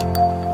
Música